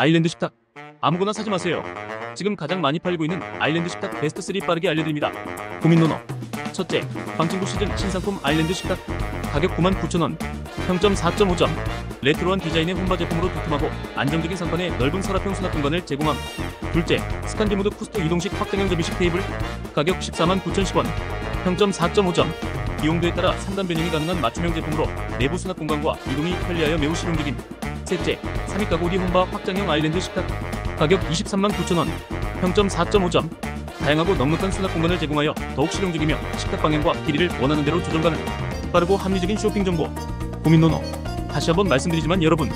아일랜드 식탁. 아무거나 사지 마세요. 지금 가장 많이 팔리고 있는 아일랜드 식탁 베스트 3 빠르게 알려드립니다. 고민 논어 첫째, 방친구 시즌 신상품 아일랜드 식탁. 가격 99,000원. 평점 4.5점 레트로한 디자인의 홈바 제품으로 두툼하고 안정적인 상판에 넓은 서랍형 수납 공간을 제공함. 둘째, 스칸디무드 쿠스트 이동식 확장형 접이식 테이블. 가격 149,010원. 평점 4.5점 이용도에 따라 3단 변형이 가능한 맞춤형 제품으로 내부 수납 공간과 이동이 편리하여 매우 실용적인 셋째, 3위 가구 리 혼바 확장형 아일랜드 식탁. 가격 23만 9천원 평점 4.5점 다양하고 넉넉한 수납 공간을 제공하여 더욱 실용적이며 식탁 방향과 길이를 원하는 대로 조정 가능. 빠르고 합리적인 쇼핑 정보. 고민 논어 다시 한번 말씀드리지만 여러분